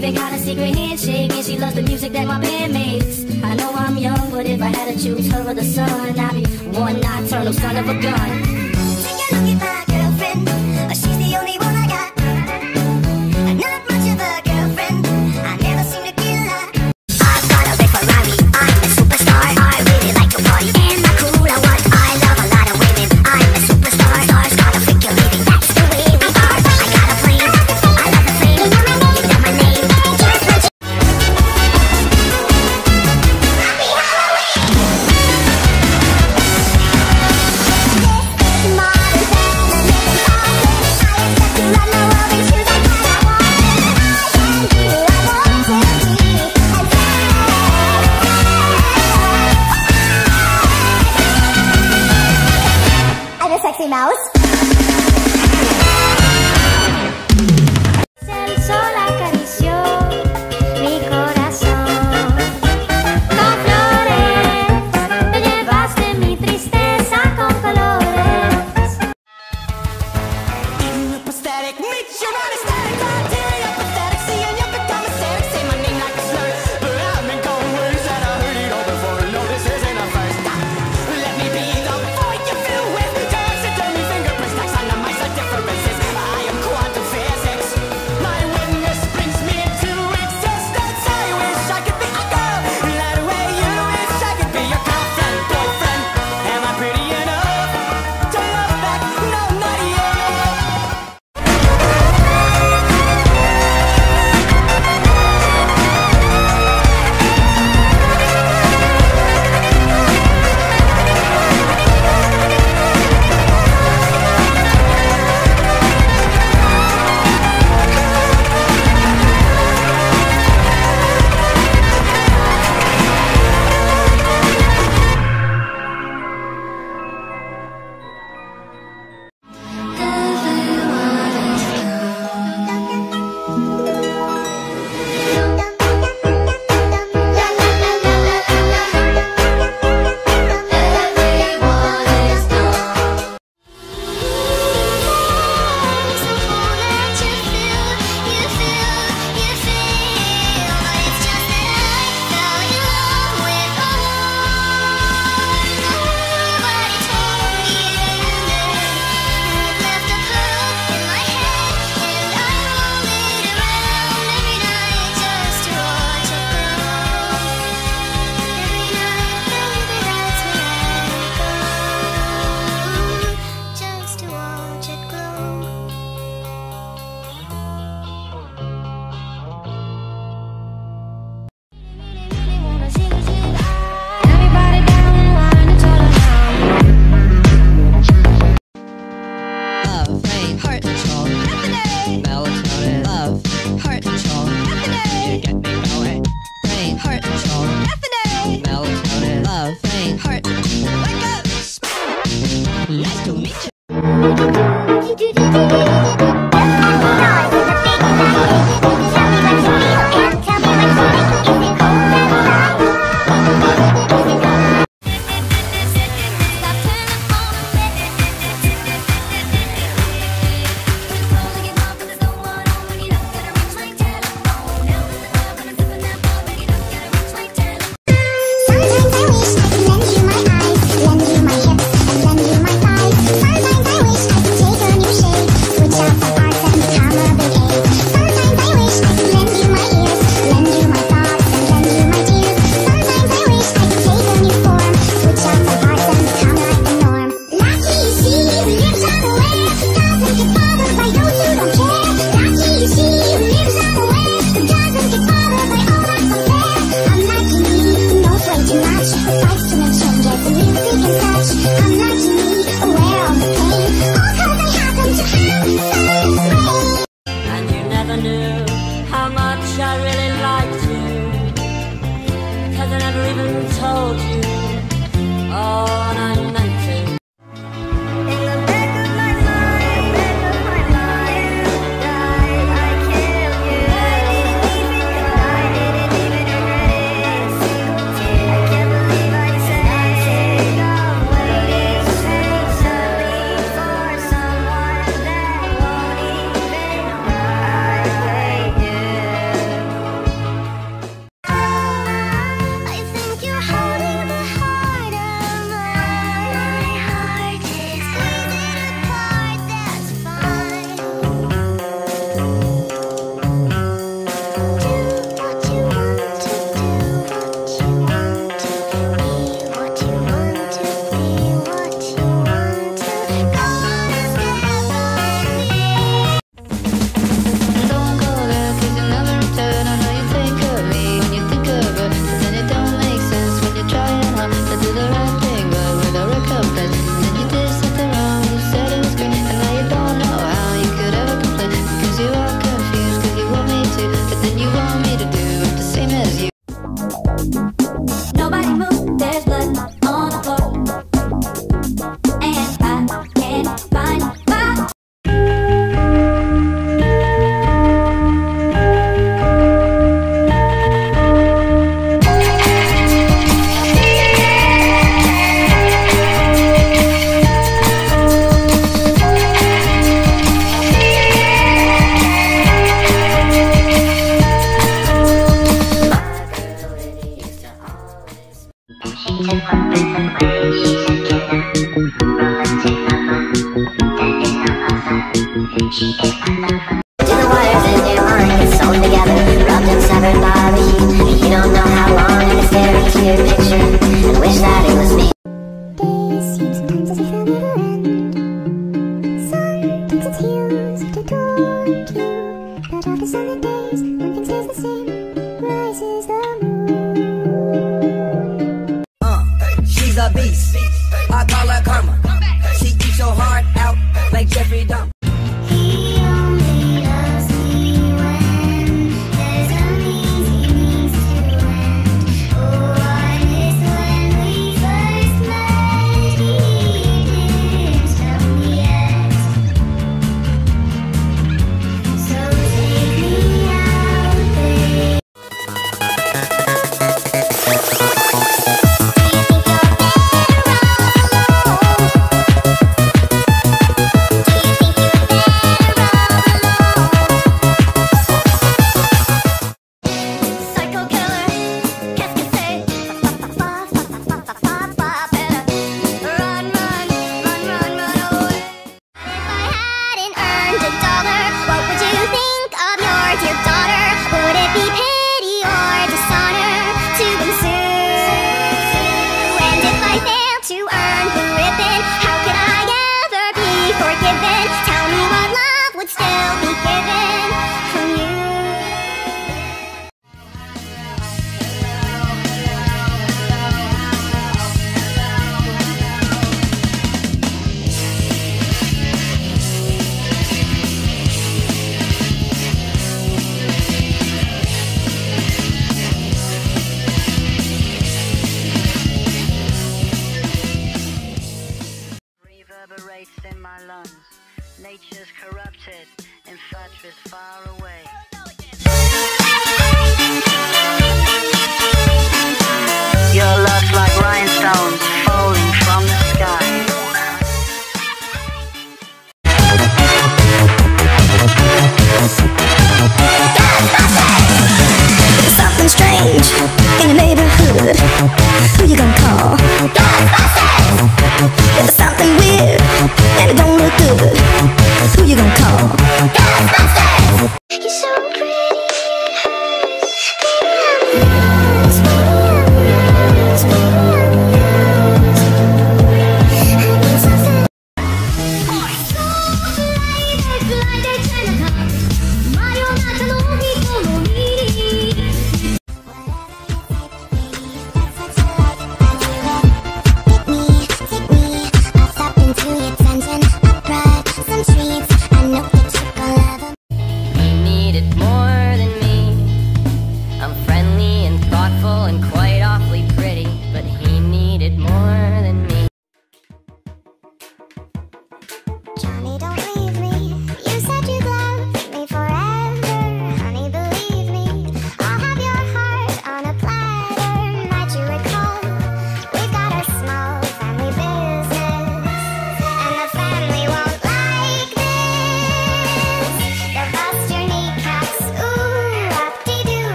even got a secret handshake, and she loves the music that my band makes. I know I'm young, but if I had to choose her or the sun, I'd be one nocturnal son of a gun.